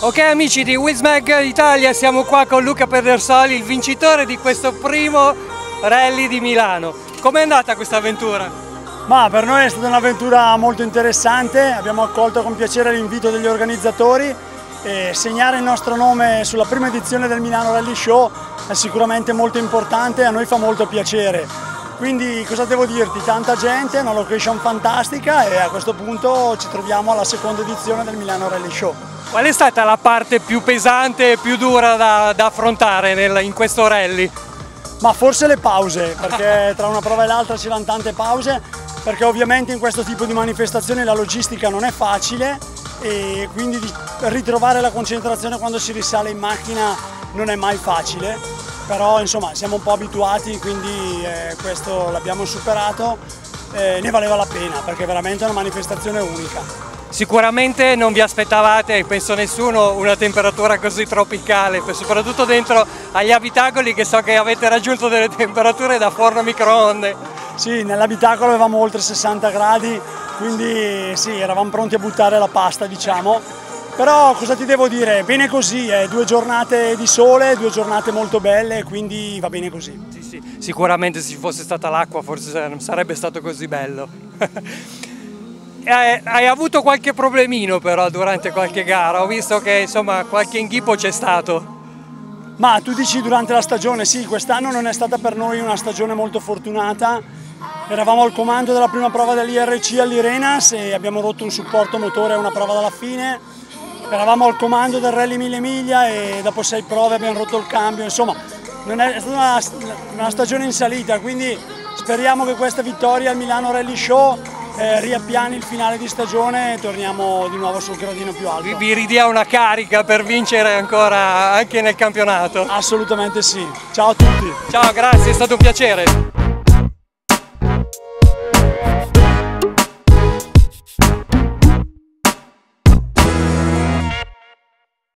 Ok amici di Wismag Italia, siamo qua con Luca Pedersoli, il vincitore di questo primo rally di Milano. Com'è andata questa avventura? Ma per noi è stata un'avventura molto interessante, abbiamo accolto con piacere l'invito degli organizzatori e segnare il nostro nome sulla prima edizione del Milano Rally Show è sicuramente molto importante e a noi fa molto piacere. Quindi cosa devo dirti? Tanta gente, una location fantastica e a questo punto ci troviamo alla seconda edizione del Milano Rally Show. Qual è stata la parte più pesante e più dura da, da affrontare nel, in questo rally? Ma forse le pause, perché tra una prova e l'altra c'erano tante pause, perché ovviamente in questo tipo di manifestazioni la logistica non è facile e quindi ritrovare la concentrazione quando si risale in macchina non è mai facile, però insomma siamo un po' abituati, quindi eh, questo l'abbiamo superato, eh, ne valeva la pena perché è veramente una manifestazione unica. Sicuramente non vi aspettavate, penso nessuno, una temperatura così tropicale, soprattutto dentro agli abitacoli che so che avete raggiunto delle temperature da forno microonde. Sì, nell'abitacolo avevamo oltre 60 gradi, quindi sì, eravamo pronti a buttare la pasta, diciamo. Però cosa ti devo dire? Bene così, eh, due giornate di sole, due giornate molto belle, quindi va bene così. Sì, sì. Sicuramente se ci fosse stata l'acqua forse non sarebbe stato così bello. hai, hai avuto qualche problemino però durante qualche gara, ho visto che insomma qualche inghippo c'è stato. Ma tu dici durante la stagione, sì, quest'anno non è stata per noi una stagione molto fortunata. Eravamo al comando della prima prova dell'IRC all'Irenas e abbiamo rotto un supporto motore a una prova dalla fine. Eravamo al comando del Rally 1000 miglia e dopo sei prove abbiamo rotto il cambio. Insomma, non è, stata una, una stagione in salita, quindi speriamo che questa vittoria al Milano Rally Show eh, riappiani il finale di stagione e torniamo di nuovo sul gradino più alto. Vi, vi ridia una carica per vincere ancora anche nel campionato? Assolutamente sì. Ciao a tutti. Ciao, grazie, è stato un piacere.